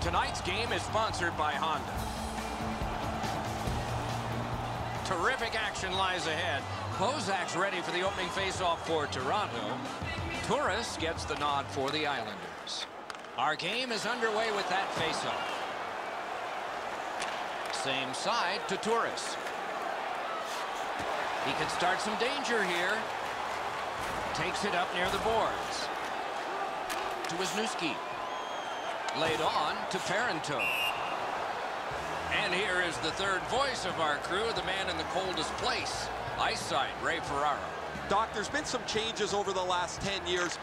Tonight's game is sponsored by Honda. Terrific action lies ahead. Bozak's ready for the opening faceoff for Toronto. Turris gets the nod for the Islanders. Our game is underway with that faceoff. Same side to Turris. He can start some danger here. Takes it up near the boards. To Wisniewski. Laid on to Farinto. And here is the third voice of our crew, the man in the coldest place. eyesight, Ray Ferraro. Doc, there's been some changes over the last 10 years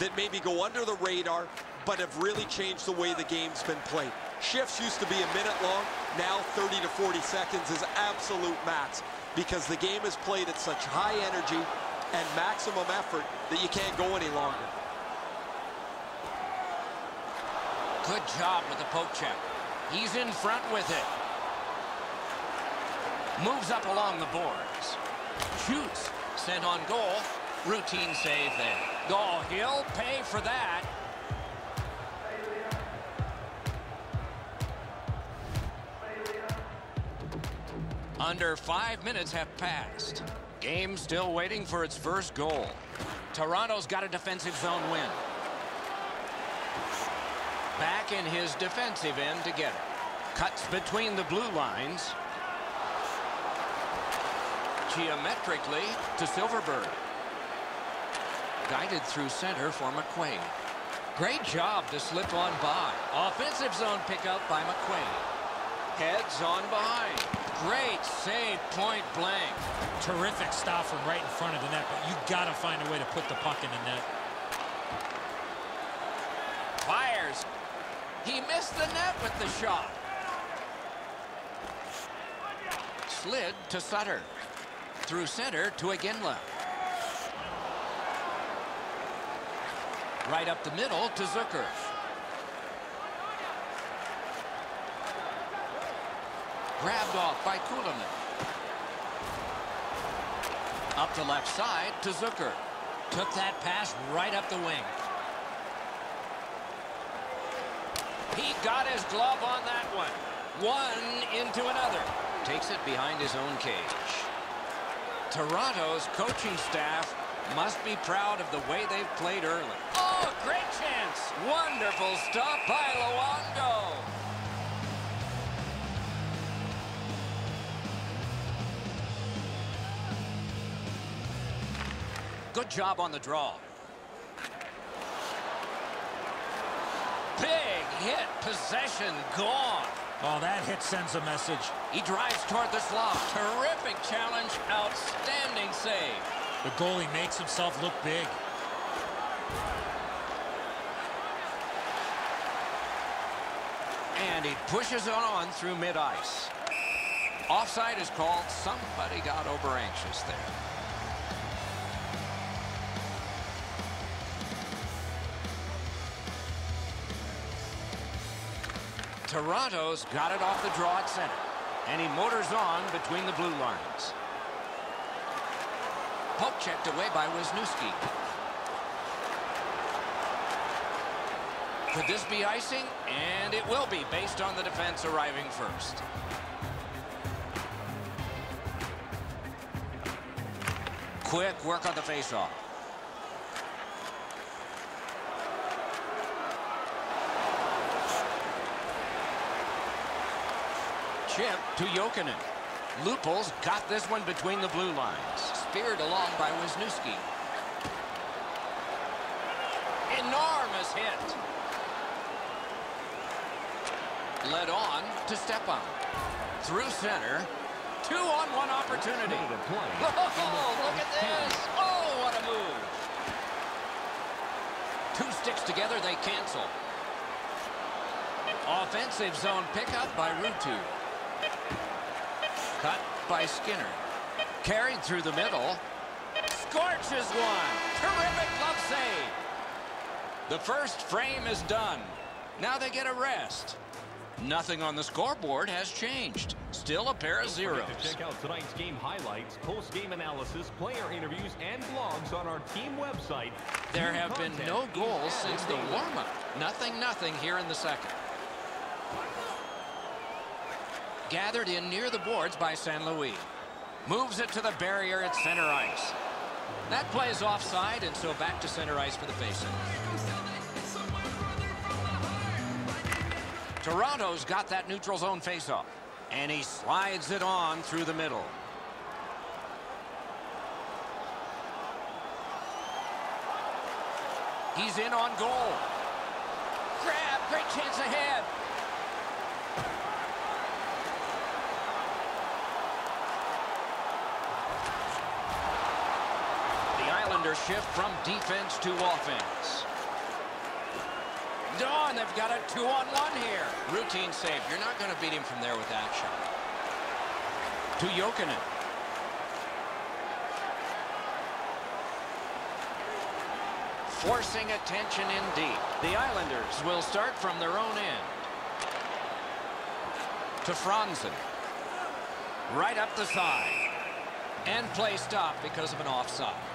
that maybe go under the radar, but have really changed the way the game's been played. Shifts used to be a minute long. Now 30 to 40 seconds is absolute max because the game is played at such high energy and maximum effort that you can't go any longer. Good job with the poke check. He's in front with it. Moves up along the boards. Shoots. Sent on goal. Routine save there. Oh, he'll pay for that. Under five minutes have passed. Game still waiting for its first goal. Toronto's got a defensive zone win. Back in his defensive end to get it. Cuts between the blue lines. Geometrically to Silfverberg. Guided through center for McQuaid. Great job to slip on by. Offensive zone pickup by McQuaid. Heads on behind. Great save, point blank. Terrific stop from right in front of the net, but you got to find a way to put the puck in the net. He missed the net with the shot. Slid to Sutter. Through center to Iginla. Right up the middle to Zucker. Grabbed off by Kulemin. Up the left side to Zucker. Took that pass right up the wing. He got his glove on that one. One into another. Takes it behind his own cage. Toronto's coaching staff must be proud of the way they've played early. Oh, great chance. Wonderful stop by Luongo. Good job on the draw. Big hit. Possession gone. Oh, that hit sends a message. He drives toward the slot. Terrific challenge. Outstanding save. The goalie makes himself look big. And he pushes it on through mid-ice. Offside is called. Somebody got over anxious there. Toronto's got it off the draw at center. And he motors on between the blue lines. Poke checked away by Wisniewski. Could this be icing? And it will be based on the defense arriving first. Quick work on the faceoff. Chip to Jokinen. Lupul's got this one between the blue lines. Speared along by Wisniewski. Enormous hit. Led on to Stepan. Through center. Two on one opportunity. Oh, look at this. Oh, what a move. Two sticks together, they cancel. Offensive zone pickup by Ruutu. Cut by Skinner. Carried through the middle. Scorches one. Terrific glove save. The first frame is done. Now they get a rest. Nothing on the scoreboard has changed. Still a pair of zeros. Check out tonight's game highlights, post-game analysis, player interviews, and blogs on our team website. There have been no goals since the warm-up. Nothing, nothing here in the second. Gathered in near the boards by San Luis. Moves it to the barrier at center ice. That play is offside, and so back to center ice for the faceoff. Toronto's got that neutral zone faceoff, and he slides it on through the middle. He's in on goal. Grab, great chance ahead. Shift from defense to offense. Dawn, they've got a two-on-one here. Routine save. You're not going to beat him from there with that shot. To Jokinen. Forcing attention in deep. The Islanders will start from their own end. To Franzen. Right up the side. And play stop because of an offside.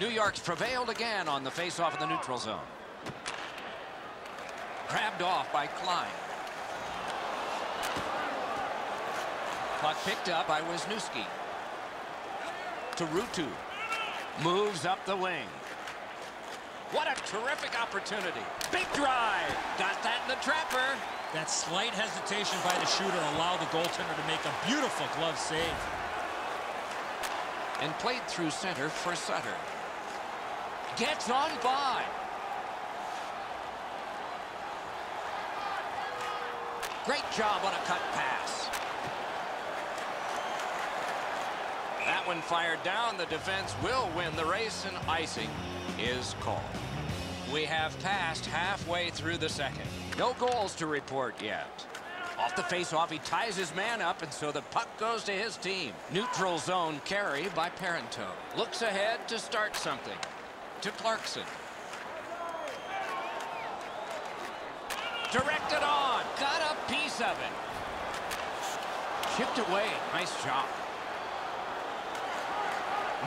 New York's prevailed again on the faceoff in the neutral zone. Grabbed off by Klein. Puck picked up by Wisniewski. To Ruutu. Moves up the wing. What a terrific opportunity. Big drive. Got that in the trapper. That slight hesitation by the shooter allowed the goaltender to make a beautiful glove save. And played through center for Sutter. Gets on by. Great job on a cut pass. That one fired down. The defense will win the race, and icing is called. We have passed halfway through the second. No goals to report yet. Off the faceoff, he ties his man up, and so the puck goes to his team. Neutral zone carry by Parenteau. Looks ahead to start something. To Clarkson. Directed on. Got a piece of it. Chipped away. Nice job.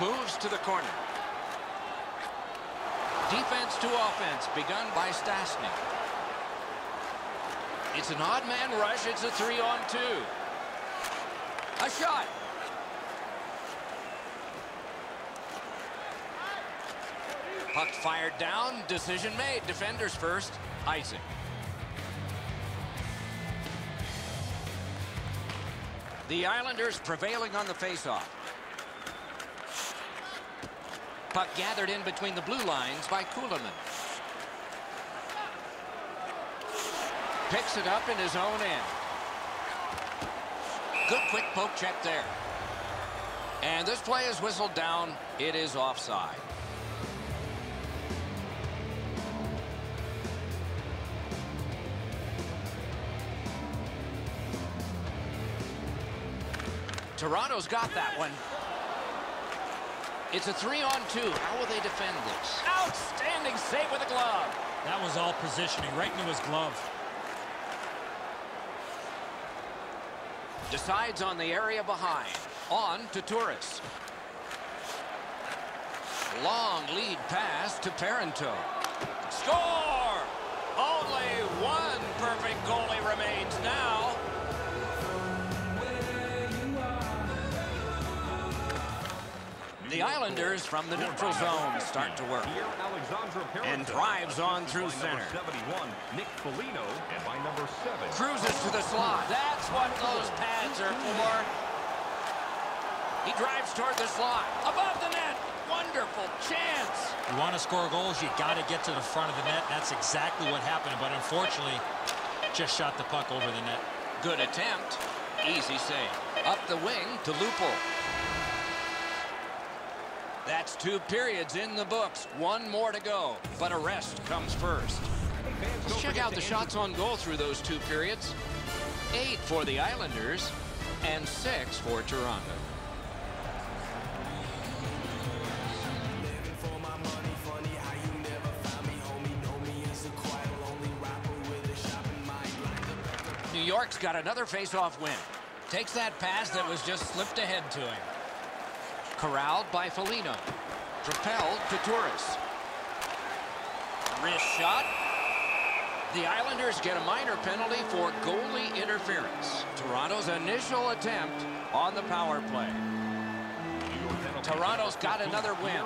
Moves to the corner. Defense to offense begun by Stastny. It's an odd man rush. It's a three on two. A shot. Puck fired down. Decision made. Defenders first. Isaac. The Islanders prevailing on the faceoff. Puck gathered in between the blue lines by Kulemin. Picks it up in his own end. Good quick poke check there. And this play is whistled down. It is offside. Toronto's got that one. It's a three on two. How will they defend this? Outstanding save with a glove. That was all positioning right into his glove. Decides on the area behind. On to Turris. Long lead pass to Parenteau. Score! Only one The Islanders from the neutral zone start to work. And drives on through center. 71, Nick Foligno, and by number 7, Cruises to the slot. That's what those pads are for. He drives toward the slot. Above the net. Wonderful chance. You want to score goals, you got to get to the front of the net. That's exactly what happened, but unfortunately, just shot the puck over the net. Good attempt. Easy save. Up the wing to Lupul. That's two periods in the books. One more to go, but a rest comes first. Let's check out the shots on goal through those two periods. Eight for the Islanders and six for Toronto. New York's got another face-off win. Takes that pass that was just slipped ahead to him. Corralled by Foligno. Propelled to Turris. Wrist shot. The Islanders get a minor penalty for goalie interference. Toronto's initial attempt on the power play. Toronto's got another win.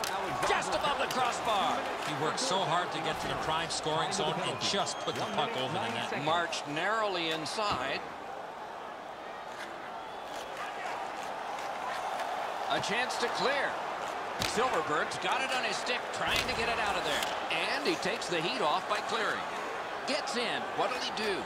Just above the crossbar. He worked so hard to get to the prime scoring zone and just put the puck over the net. Marched narrowly inside. A chance to clear. Silfverberg's got it on his stick, trying to get it out of there. And he takes the heat off by clearing. Gets in. What'll he do?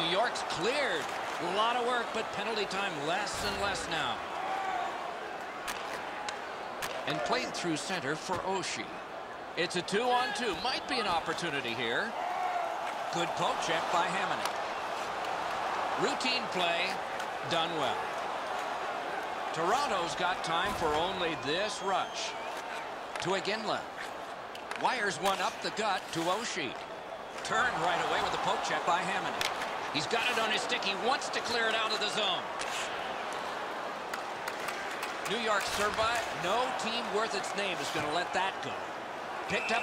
New York's cleared. A lot of work, but penalty time less and less now. And played through center for Oshie. It's a two-on-two. 2 Might be an opportunity here. Good poke check by Hamonic. Routine play, done well. Toronto's got time for only this rush. To Iginla. Wires one up the gut to Oshie. Turned right away with a poke check by Hamonic. He's got it on his stick. He wants to clear it out of the zone. New York survive. No team worth its name is going to let that go. Picked up